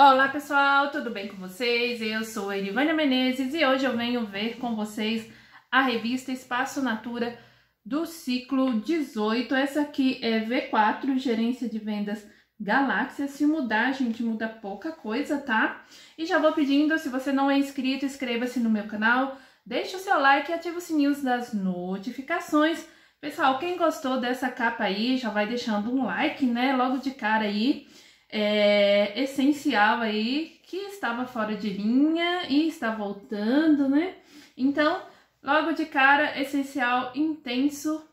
Olá pessoal, tudo bem com vocês? Eu sou a Erivânia Menezes e hoje eu venho ver com vocês a revista Espaço Natura do ciclo 18. Essa aqui é V4, Gerência de Vendas Galáxia. Se mudar, gente, muda pouca coisa, tá? E já vou pedindo, se você não é inscrito, inscreva-se no meu canal, deixe o seu like e ative o sininho das notificações. Pessoal, quem gostou dessa capa aí, já vai deixando um like, né? Logo de cara aí é, essencial aí que estava fora de linha e está voltando, né? Então, logo de cara, essencial intenso,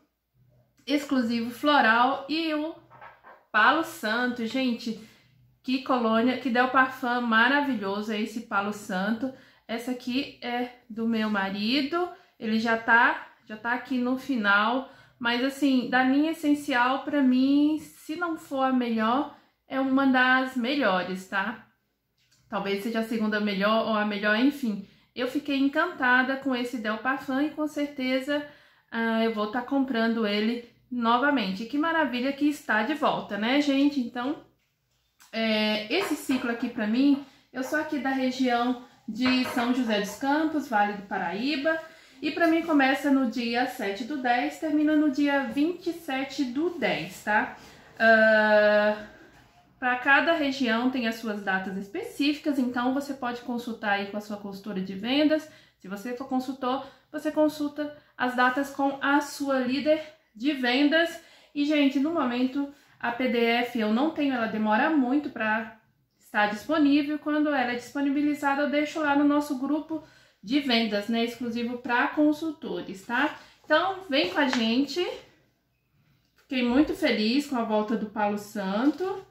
exclusivo floral e o Palo Santo, gente, que colônia, que Del Parfum maravilhoso é esse Palo Santo. Essa aqui é do meu marido, ele já tá, já tá aqui no final, mas assim, da linha essencial, para mim, se não for a melhor, é uma das melhores, tá? Talvez seja a segunda melhor ou a melhor, enfim. Eu fiquei encantada com esse Del Parfum e com certeza uh, eu vou estar tá comprando ele novamente. Que maravilha que está de volta, né, gente? Então, é, esse ciclo aqui para mim, eu sou aqui da região de São José dos Campos, Vale do Paraíba, e para mim começa no dia 7 do 10, termina no dia 27 do 10, tá? Uh, para cada região tem as suas datas específicas, então você pode consultar aí com a sua consultora de vendas. Se você for consultor, você consulta as datas com a sua líder de vendas. E, gente, no momento a PDF eu não tenho, ela demora muito para estar disponível. Quando ela é disponibilizada, eu deixo lá no nosso grupo de vendas, né, exclusivo para consultores, tá? Então, vem com a gente. Fiquei muito feliz com a volta do Paulo Santo.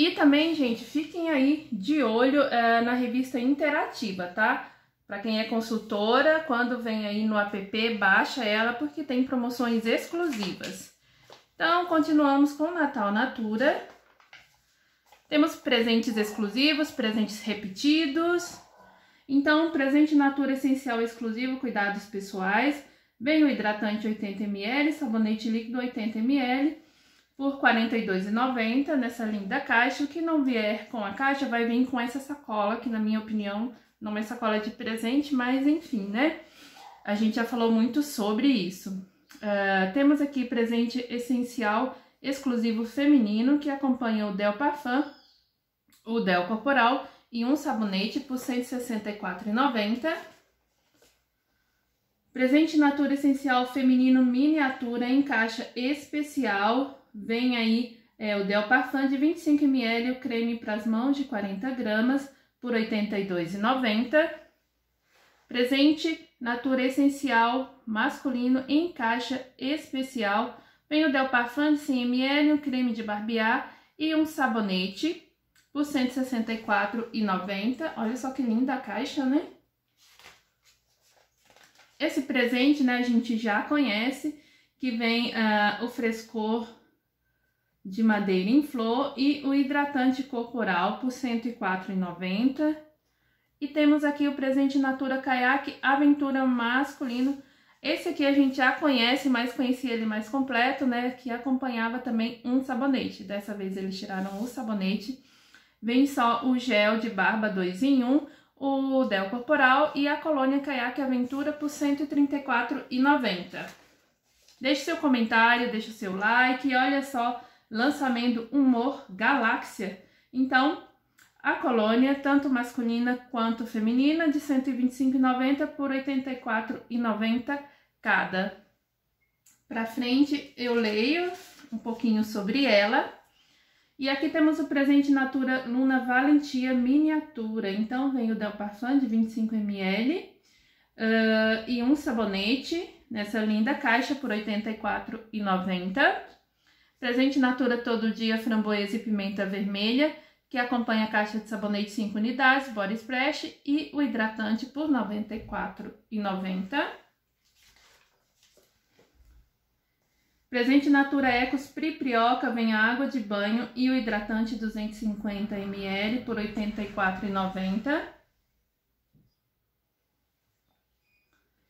E também, gente, fiquem aí de olho é, na revista interativa, tá? Para quem é consultora, quando vem aí no app, baixa ela porque tem promoções exclusivas. Então, continuamos com Natal Natura. Temos presentes exclusivos, presentes repetidos. Então, presente Natura Essencial Exclusivo, cuidados pessoais. Vem o hidratante 80ml, sabonete líquido 80ml por R$ 42,90 nessa linda caixa. O que não vier com a caixa vai vir com essa sacola, que na minha opinião não é sacola de presente, mas enfim, né? A gente já falou muito sobre isso. Uh, temos aqui presente essencial exclusivo feminino que acompanha o Del Parfum, o Del Corporal e um sabonete por R$ 164,90. Presente Natura Essencial Feminino Miniatura em caixa especial vem aí é, o Del Parfum de 25ml, o creme para as mãos de 40 gramas por R$ 82,90. Presente Natura Essencial masculino em caixa especial. Vem o Del Parfum de 100ml, um creme de barbear e um sabonete por R$ 164,90. Olha só que linda a caixa, né? Esse presente, né, a gente já conhece, que vem uh, o frescor de madeira em flor e o hidratante corporal por R$ 104,90. E temos aqui o presente Natura Kayak Aventura Masculino. Esse aqui a gente já conhece, mas conheci ele mais completo, né? Que acompanhava também um sabonete. Dessa vez eles tiraram o sabonete. Vem só o gel de barba 2 em 1, o Del Corporal e a colônia Kayak Aventura por R$ 134,90. Deixe seu comentário, deixe o seu like e olha só lançamento Humor Galáxia. Então, a colônia, tanto masculina quanto feminina, de R$ 125,90 por R$ 84,90 cada. Para frente, eu leio um pouquinho sobre ela. E aqui temos o presente Natura Luna Valentia Miniatura. Então, vem o Del Parfum de 25ml uh, e um sabonete nessa linda caixa por R$ 84,90. Presente Natura Todo Dia Framboesa e Pimenta Vermelha, que acompanha a caixa de sabonete 5 unidades, body splash e o hidratante por R$ 94,90. Presente Natura Ecos Priprioca vem a água de banho e o hidratante 250 ml por R$ 84,90.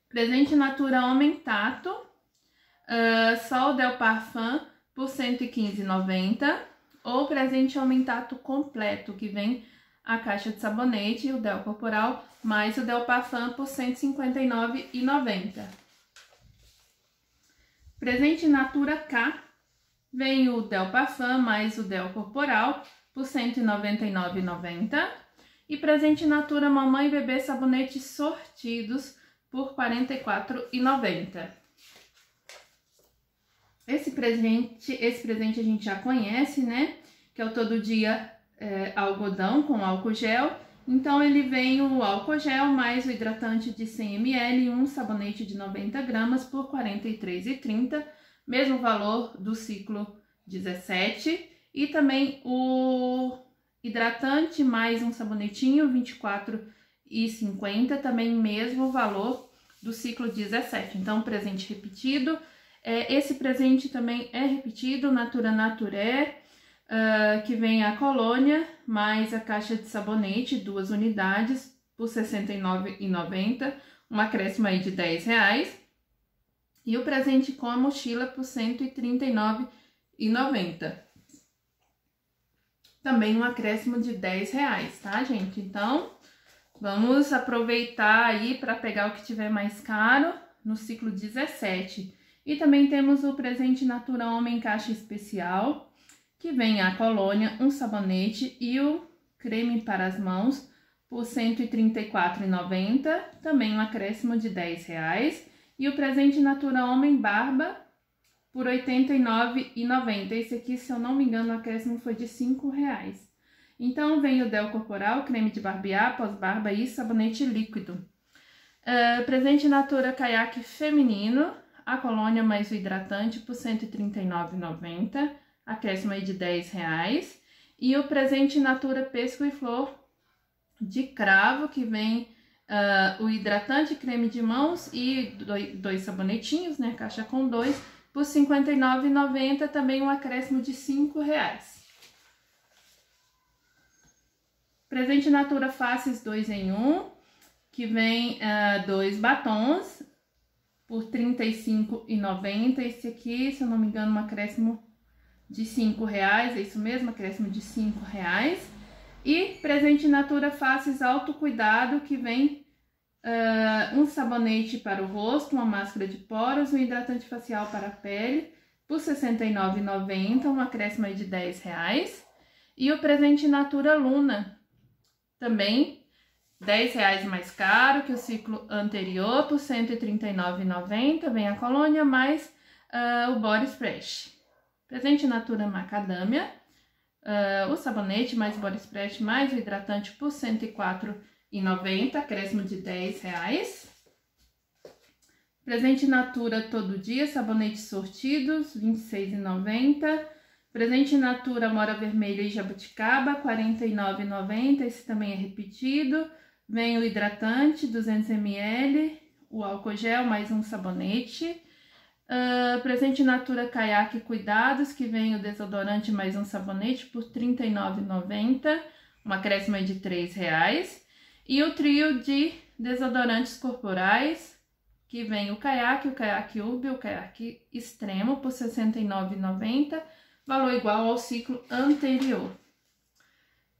Presente Natura Homem Tato, uh, Sol Del Parfum por R$ 115,90. ou presente aumentato completo, que vem a caixa de sabonete, o Del Corporal, mais o Del Parfum por R$ 159,90. Presente Natura K, vem o Del Parfum mais o Del Corporal por R$ 199,90. E presente Natura Mamãe e Bebê Sabonetes Sortidos por R$ 44,90. Esse presente, esse presente a gente já conhece, né? Que é o todo dia é, algodão com álcool gel. Então, ele vem o álcool gel mais o hidratante de 100 ml e um sabonete de 90 gramas por R$ 43,30, mesmo valor do ciclo 17. E também o hidratante mais um sabonetinho, R$ 24,50, também mesmo valor do ciclo 17. Então, presente repetido. É, esse presente também é repetido, Natura Naturé, uh, que vem a colônia, mais a caixa de sabonete, duas unidades, por R$ 69,90, um acréscimo aí de R$ reais. E o presente com a mochila por R$ 139,90. Também um acréscimo de R$ reais, tá, gente? Então, vamos aproveitar aí para pegar o que tiver mais caro no ciclo 17. E também temos o presente Natura Homem caixa especial, que vem a colônia, um sabonete e o creme para as mãos por R$ 134,90, também um acréscimo de R$ reais e o presente Natura Homem Barba por R$ 89,90. Esse aqui, se eu não me engano, o acréscimo foi de R$ reais. Então, vem o Del Corporal, creme de barbear, pós-barba e sabonete líquido. Uh, presente Natura Caiaque Feminino, a colônia mais o hidratante por R$ 139,90 acréscimo aí de 10 reais. E o presente Natura Pesco e Flor de cravo, que vem uh, o hidratante, creme de mãos e dois, sabonetinhos, né? Caixa com dois, por R$ 59,90, também um acréscimo de 5 reais. Presente Natura Faces 2 em 1, que vem uh, dois batons por R$ 35,90. Esse aqui, se eu não me engano, um acréscimo de cinco reais, é isso mesmo, acréscimo de cinco reais. E presente Natura Faces Autocuidado, que vem uh, um sabonete para o rosto, uma máscara de poros, um hidratante facial para a pele, por R$ 69,90, um acréscimo de 10 reais. E o presente Natura Luna, também 10 reais mais caro que o ciclo anterior, por R$ 139,90, vem a colônia mais uh, o body spray. Presente Natura Macadâmia, uh, o sabonete mais body spray mais o hidratante por R$ 104,90, acréscimo de R$ reais. Presente Natura Todo Dia, sabonetes sortidos, R$ 26,90. Presente Natura Mora Vermelha e Jabuticaba, R$ 49,90. Esse também é repetido. Vem o hidratante, 200ml, o álcool gel mais um sabonete. Uh, presente Natura Caiaque Cuidados, que vem o desodorante mais um sabonete por R$ 39,90, uma acréscimo de R$ reais. E o trio de desodorantes corporais, que vem o Caiaque, o Urb e o Caiaque Extremo por R$ 69,90, valor igual ao ciclo anterior.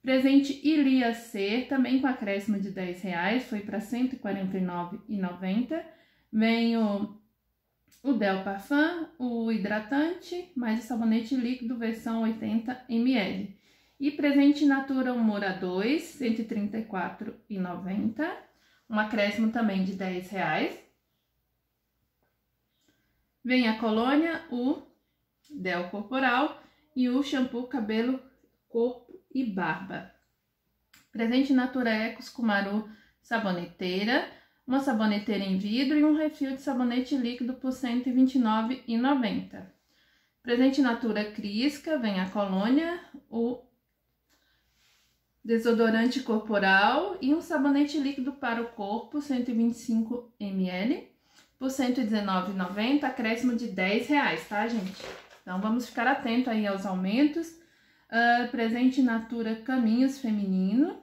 Presente Ilia Ser, também com acréscimo de R$ reais, foi para R$ 149,90. Vem o o Del Parfum, o hidratante, mais o sabonete líquido versão 80 ml. E presente Natura Humora 2, R$ 134,90. Um acréscimo também de R$ reais. Vem a colônia, o Del Corporal e o shampoo cabelo, corpo e barba. Presente Natura Ecos Kumaru saboneteira uma saboneteira em vidro e um refil de sabonete líquido por R$ 129,90. Presente Natura Crisca, vem a colônia, o desodorante corporal e um sabonete líquido para o corpo, 125 ml, por R$ 119,90, acréscimo de R$ reais, tá, gente? Então, vamos ficar atento aí aos aumentos. Uh, presente Natura Caminhos Feminino,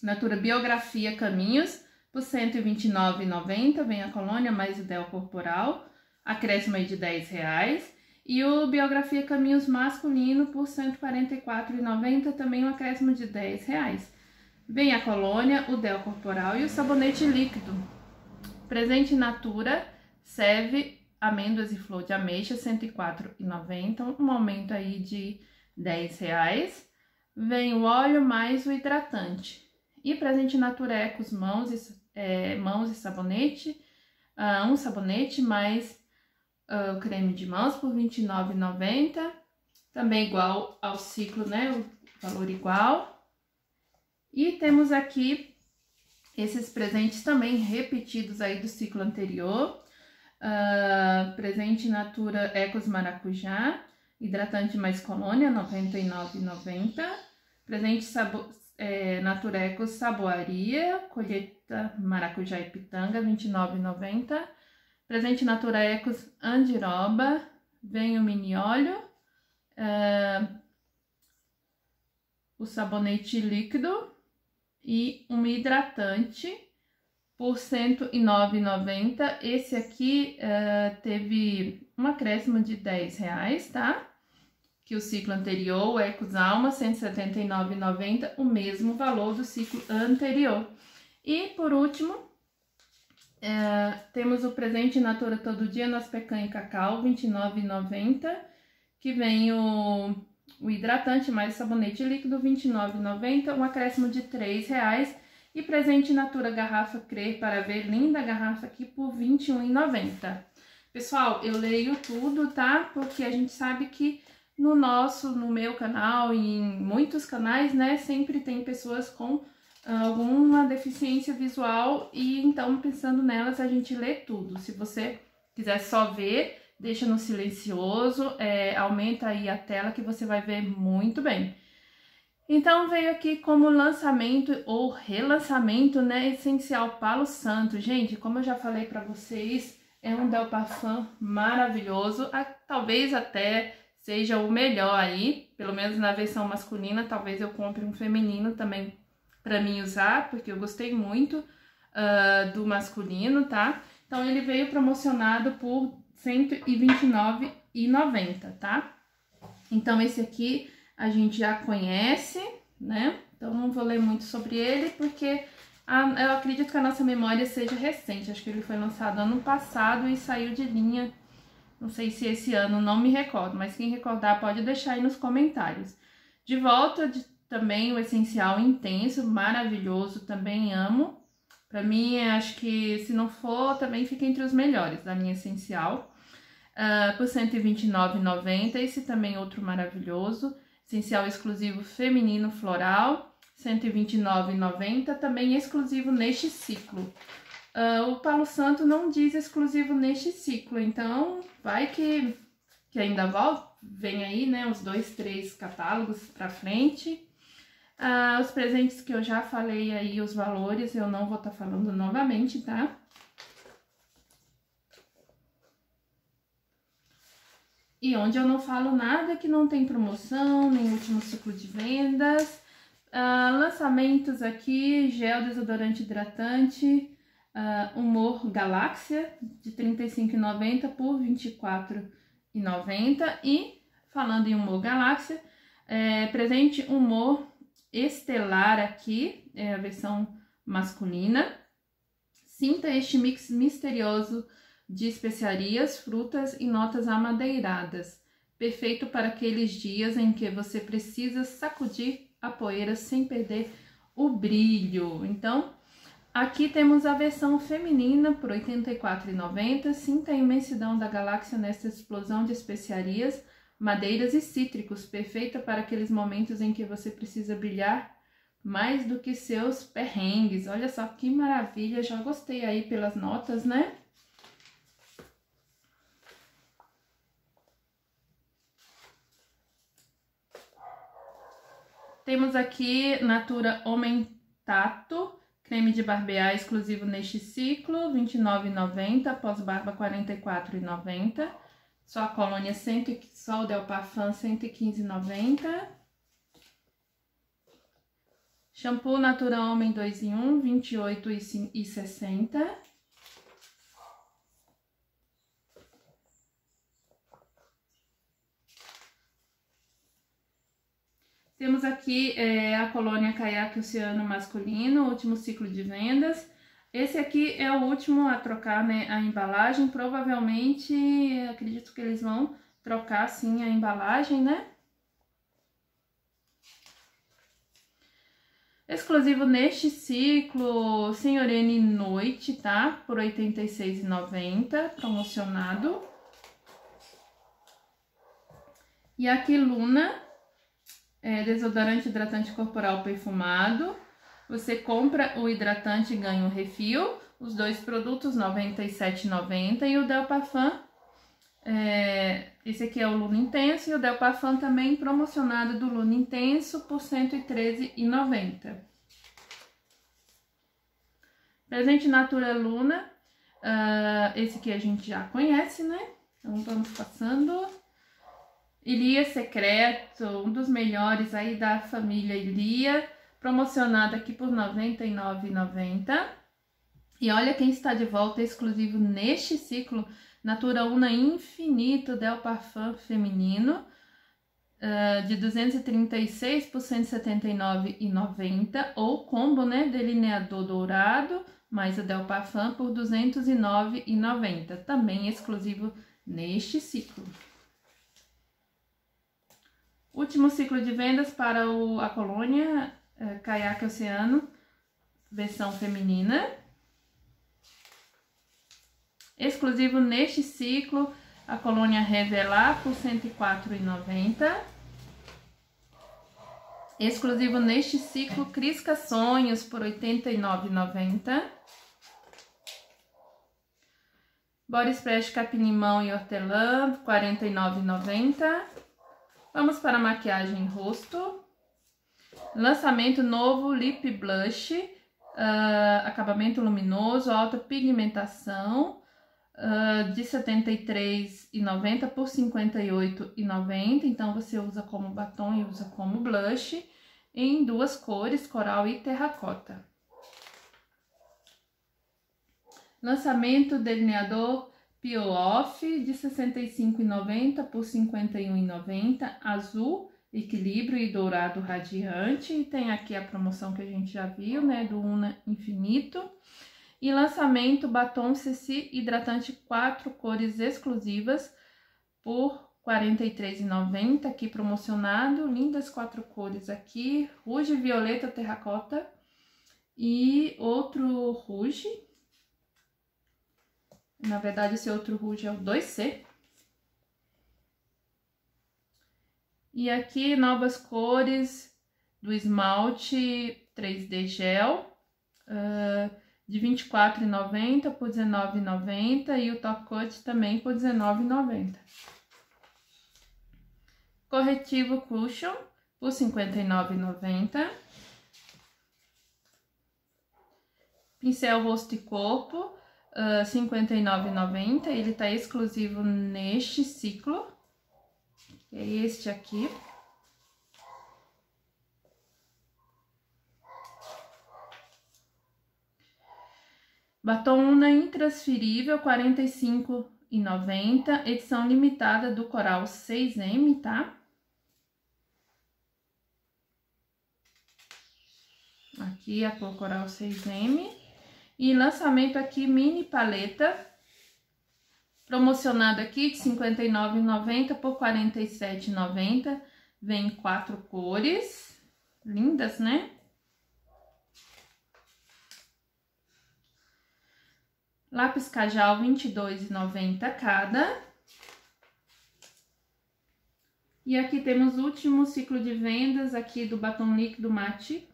Natura Biografia Caminhos, por R$ 129,90 vem a colônia mais o Del Corporal, acréscimo aí de R$ reais. E o Biografia Caminhos Masculino por R$ 144,90, também um acréscimo de R$ reais. Vem a colônia, o Del Corporal e o sabonete líquido. Presente Natura, serve amêndoas e flor de ameixa, R$ 104,90, um aumento aí de R$ reais. Vem o óleo mais o hidratante. E presente Natura Ecos mãos e, é, mãos e sabonete, uh, um sabonete mais uh, o creme de mãos por R$ 29,90. Também igual ao ciclo, né? O valor igual. E temos aqui esses presentes também repetidos aí do ciclo anterior. Uh, presente Natura Ecos Maracujá, hidratante mais colônia, R$ 99,90. Presente sabo, é, Natura Ecos Saboaria, colheita maracujá e pitanga, R$ 29,90. Presente Natura Ecos Andiroba, vem o mini óleo, é, o sabonete líquido e um hidratante por R$ 109,90. Esse aqui é, teve um acréscimo de R$ reais, tá? Que o ciclo anterior, o Ecos Alma, R$ 179,90, o mesmo valor do ciclo anterior. E, por último, é, temos o presente Natura Todo Dia, nosso pecanha e cacau, R$ 29,90, que vem o, o hidratante mais sabonete líquido, R$ 29,90, um acréscimo de R$ reais e presente Natura Garrafa Crer para ver, linda garrafa aqui por R$ 21,90. Pessoal, eu leio tudo, tá? Porque a gente sabe que no nosso, no meu canal e em muitos canais, né, sempre tem pessoas com alguma deficiência visual e então pensando nelas a gente lê tudo. Se você quiser só ver, deixa no silencioso, é, aumenta aí a tela que você vai ver muito bem. Então veio aqui como lançamento ou relançamento, né, essencial Palo Santo. Gente, como eu já falei para vocês, é um Del Parfum maravilhoso, a, talvez até seja o melhor aí, pelo menos na versão masculina, talvez eu compre um feminino também para mim usar, porque eu gostei muito uh, do masculino, tá? Então, ele veio promocionado por R$ 129,90, tá? Então, esse aqui a gente já conhece, né? Então, não vou ler muito sobre ele, porque a, eu acredito que a nossa memória seja recente. Acho que ele foi lançado ano passado e saiu de linha, não sei se esse ano, não me recordo, mas quem recordar pode deixar aí nos comentários. De volta de também o essencial intenso, maravilhoso, também amo. Para mim, acho que se não for, também fica entre os melhores da linha essencial. Uh, por R$ 129,90. Esse também outro maravilhoso. Essencial exclusivo feminino floral, R$ 129,90. Também exclusivo neste ciclo. Uh, o Palo Santo não diz exclusivo neste ciclo, então vai que, que ainda volta, vem aí, né, os dois, três catálogos para frente. Ah, os presentes que eu já falei aí, os valores, eu não vou estar tá falando novamente, tá? E onde eu não falo nada que não tem promoção, nem último ciclo de vendas. Ah, lançamentos aqui, gel desodorante hidratante, ah, Humor Galáxia, de R$ 35,90 por R$ 24,90. E, falando em Humor Galáxia, é, presente Humor estelar aqui, é a versão masculina. Sinta este mix misterioso de especiarias, frutas e notas amadeiradas, perfeito para aqueles dias em que você precisa sacudir a poeira sem perder o brilho. Então, aqui temos a versão feminina por R$ 84,90. Sinta a imensidão da galáxia nesta explosão de especiarias madeiras e cítricos, perfeita para aqueles momentos em que você precisa brilhar mais do que seus perrengues. Olha só que maravilha, já gostei aí pelas notas, né? Temos aqui Natura Homem Tato, creme de barbear exclusivo neste ciclo, R$ 29,90, pós-barba R$ 44,90. Só colônia, cento, só o Del Parfum, 115,90. Shampoo Natura Homem 2 em 1, 28,60. Aqui é, a colônia Caiaque Oceano Masculino, último ciclo de vendas. Esse aqui é o último a trocar né, a embalagem. Provavelmente, acredito que eles vão trocar sim a embalagem, né? Exclusivo neste ciclo, Senhorene Noite, tá? Por R$ 86,90, promocionado. E aqui Luna, é, desodorante hidratante corporal perfumado. Você compra o hidratante e ganha um refil. Os dois produtos R$ 97,90 e o Del Parfum, é, esse aqui é o Luna Intenso e o Del Parfum também promocionado do Luna Intenso por R$ 113,90. Presente Natura Luna, uh, esse aqui a gente já conhece, né? Então vamos passando. Ilia Secreto, um dos melhores aí da família Ilia, promocionado aqui por R$ 99,90. E olha quem está de volta exclusivo neste ciclo, Natura Una Infinito Del Parfum Feminino, uh, de 236 por R$ 179,90, ou combo, né, delineador dourado, mais o Del Parfum por R$ 209,90, também exclusivo neste ciclo. Último ciclo de vendas para o, a colônia é, Caiaque Oceano, versão feminina. Exclusivo neste ciclo, a colônia Revelar por R$ 104,90. Exclusivo neste ciclo, Crisca Sonhos por R$ 89,90. Body Splash Capim-Limão e Hortelã, R$ 49,90. Vamos para maquiagem rosto. Lançamento novo Lip Blush, uh, acabamento luminoso, alta pigmentação, uh, de R$ 73,90 por R$ 58,90. Então, você usa como batom e usa como blush, em duas cores, coral e terracota. Lançamento delineador Peel Off de R$ 65,90 por R$ 51,90, azul, equilíbrio e dourado radiante. E tem aqui a promoção que a gente já viu, né, do Una Infinito. E lançamento batom Ceci hidratante quatro cores exclusivas por R$ 43,90 aqui promocionado. Lindas quatro cores aqui, ruge, violeta, terracota e outro ruge na verdade, esse outro ruge é o 2C. E aqui, novas cores do esmalte 3D Gel, uh, de R$ 24,90 por R$19,90 e o Top Coat também por R$19,90. Corretivo Cushion por R$ 59,90. Pincel rosto e corpo uh, 59,90. Ele tá exclusivo neste ciclo. É este aqui. Batom Una intransferível, R$ 45,90. Edição limitada do Coral 6M, tá? Aqui a cor Coral 6M. E lançamento aqui, mini paleta, promocionado aqui de R$ 59,90 por R$ 47,90. Vem quatro cores, lindas, né? Lápis Cajal, R$ 22,90 cada. E aqui temos o último ciclo de vendas aqui do batom líquido mate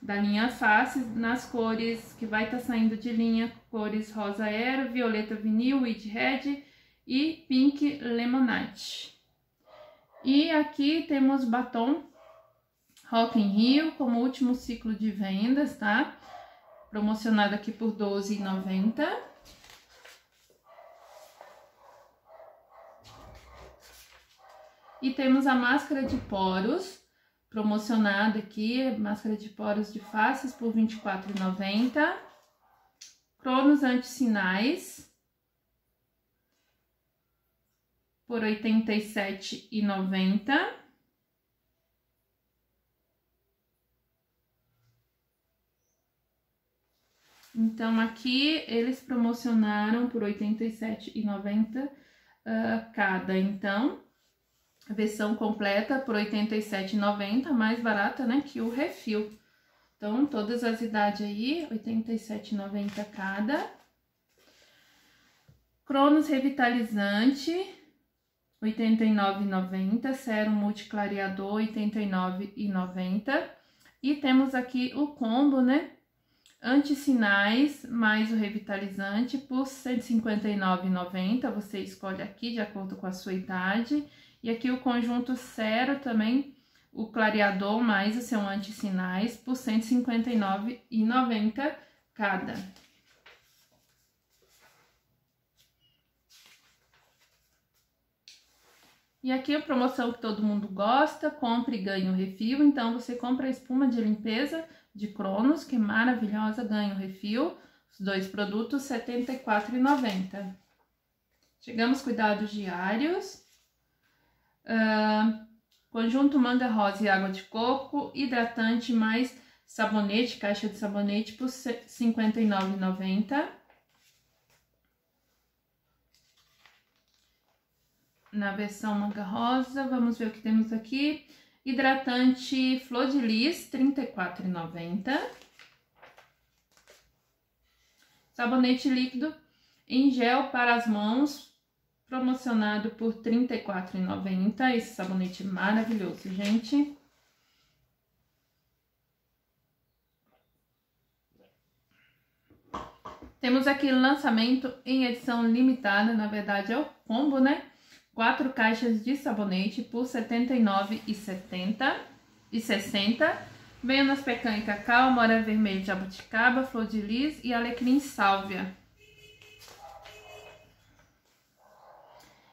da linha Face, nas cores que vai estar tá saindo de linha, cores rosa aero, violeta vinil, wheat red e pink lemonade. E aqui temos batom Rock in Rio como último ciclo de vendas, tá? Promocionado aqui por R$12,90. E temos a máscara de poros promocionado aqui, máscara de poros de faces por R$ 24,90. Cronos anti-sinais por R$ 87,90. Então, aqui eles promocionaram por R$ 87,90 uh, cada, então a versão completa por R$ 87,90, mais barata, né, que o refil. Então, todas as idades aí, R$ 87,90 cada. Cronos Revitalizante, R$ 89,90. Sérum Multiclareador, R$ 89,90. E temos aqui o combo, né? Antissinais mais o revitalizante por R$ 159,90. Você escolhe aqui de acordo com a sua idade. E aqui o conjunto Cero também, o clareador mais o seu antissinais por R$ 159,90 cada. E aqui a promoção que todo mundo gosta, compre e ganhe um refil. Então, você compra a espuma de limpeza de Cronos, que é maravilhosa, ganha um refil. Os dois produtos, R$ 74,90. Chegamos cuidados diários. Uh, conjunto manga rosa e água de coco, hidratante mais sabonete, caixa de sabonete por R$ 59,90. na versão manga rosa. Vamos ver o que temos aqui. Hidratante Flor de Lis, R$ 34,90. Sabonete líquido em gel para as mãos, promocionado por R$ 34,90. Esse sabonete maravilhoso, gente. Temos aqui lançamento em edição limitada, na verdade é o combo, né? quatro caixas de sabonete por R$ 79,70 e 60. Venho nas pecanha cacau, mora vermelho jabuticaba, flor de lis e alecrim sálvia.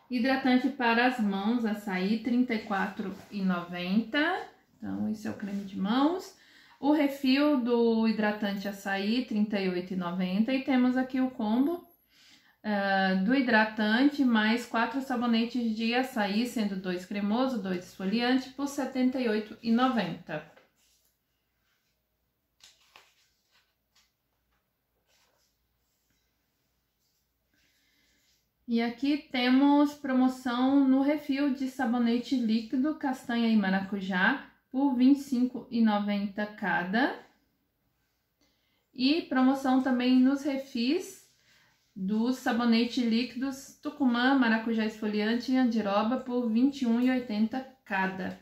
Hidratante para as mãos, açaí, R$ 34,90. Então, esse é o creme de mãos. O refil do hidratante açaí, R$ 38,90. E temos aqui o combo uh, do hidratante, mais quatro sabonetes de açaí, sendo dois cremoso, dois esfoliante, por R$ 78,90. E aqui temos promoção no refil de sabonete líquido castanha e maracujá por R$ 25,90 cada. E promoção também nos refis dos sabonetes líquidos Tucumã, maracujá esfoliante e andiroba por R$ 21,80 cada.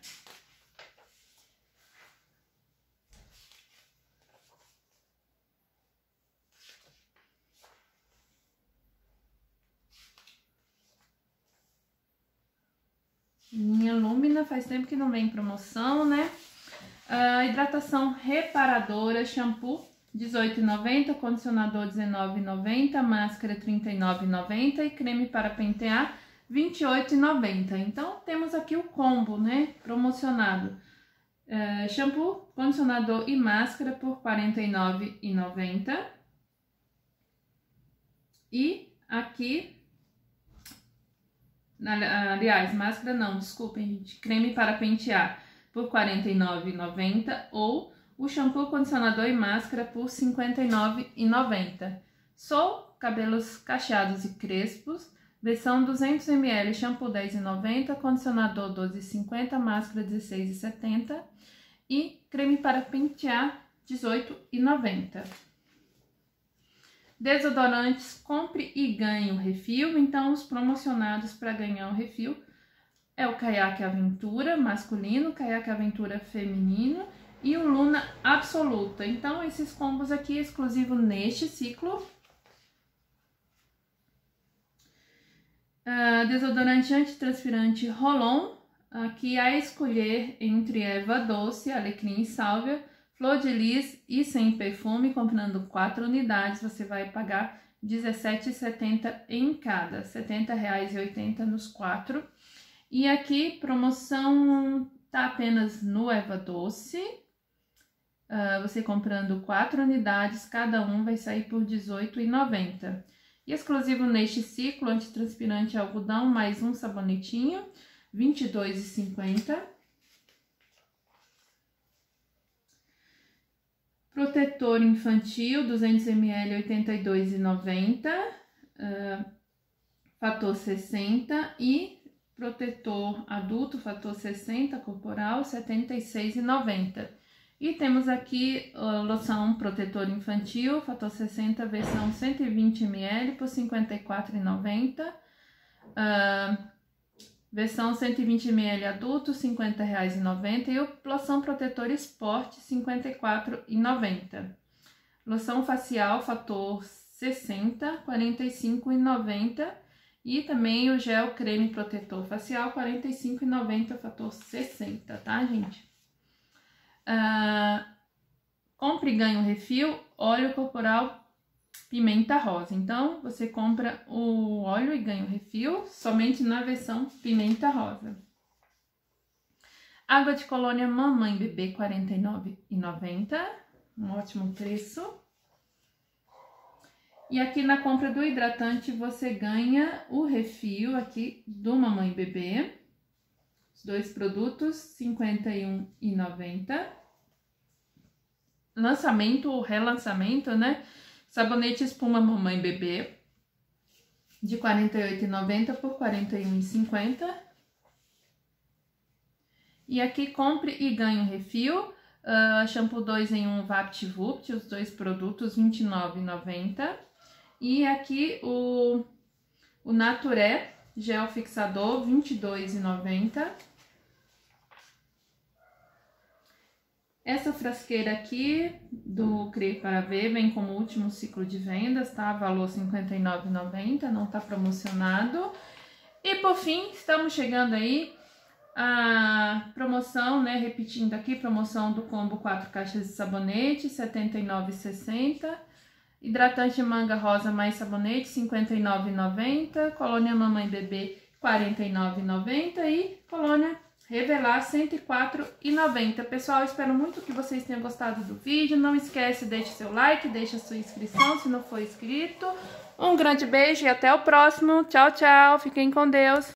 Minha Lumina faz tempo que não vem em promoção, né? Uh, hidratação reparadora, shampoo 18,90, condicionador 19,90, máscara 39,90 e creme para pentear 28,90. Então, temos aqui o combo, né, promocionado. É, shampoo, condicionador e máscara por R$ 49,90. E aqui, aliás, máscara não, desculpem, gente, creme para pentear por R$ 49,90 ou o shampoo, condicionador e máscara por R$ 59,90. Sou cabelos cacheados e crespos, versão 200ml, shampoo 10,90, condicionador 12,50, máscara 16,70 e creme para pentear 18,90. Desodorantes, compre e ganhe um refil. Então, os promocionados para ganhar um refil é o Caiaque Aventura masculino, Caiaque Aventura feminino e o Luna Absoluta. Então, esses combos aqui exclusivo neste ciclo. Uh, desodorante antitranspirante Rolon, aqui a escolher entre erva doce, alecrim e sálvia, flor de lis e sem perfume, comprando quatro unidades, você vai pagar R$17,70 em cada, R$ 70,80 nos quatro. E aqui, promoção tá apenas no erva doce, Uh, você comprando quatro unidades, cada um vai sair por R$18,90. E exclusivo neste ciclo, antitranspirante algodão, mais um sabonetinho, R$22,50. Protetor infantil 200ml 82,90, uh, fator 60 e protetor adulto fator 60 corporal 76,90. E temos aqui uh, loção protetor infantil fator 60 versão 120ml por 54,90. Uh, Versão 120ml adulto, R$ 50,90 e o loção protetor esporte, R$ 54,90. Loção facial fator 60, R$ 45,90 e também o gel creme protetor facial, R$ 45,90 fator 60, tá, gente? Uh, compre e ganhe um refil, óleo corporal pimenta rosa. Então, você compra o óleo e ganha o refil somente na versão pimenta rosa. Água de colônia Mamãe Bebê R$ 49,90, um ótimo preço. E aqui na compra do hidratante você ganha o refil aqui do Mamãe Bebê. Os dois produtos R$ 51,90. Lançamento ou relançamento, né? Sabonete espuma mamãe bebê de R$ 48,90 por R$ 41,50. E aqui compre e ganhe um refil. Uh, shampoo 2 em 1 um VaptVupt, os dois produtos R$ 29,90. E aqui o, o Naturé gel fixador R$ 22,90. Essa frasqueira aqui do Crer para Ver vem como último ciclo de vendas, tá? Valor R$ 59,90, não tá promocionado. E por fim, estamos chegando aí a promoção, né? Repetindo aqui, promoção do combo 4 caixas de sabonete, R$ 79,60. Hidratante manga rosa mais sabonete, R$ 59,90. Colônia mamãe bebê, R$ 49,90. E colônia Revelar 104,90. Pessoal, espero muito que vocês tenham gostado do vídeo. Não esquece, deixe seu like, deixe a sua inscrição se não for inscrito. Um grande beijo e até o próximo. Tchau, tchau. Fiquem com Deus.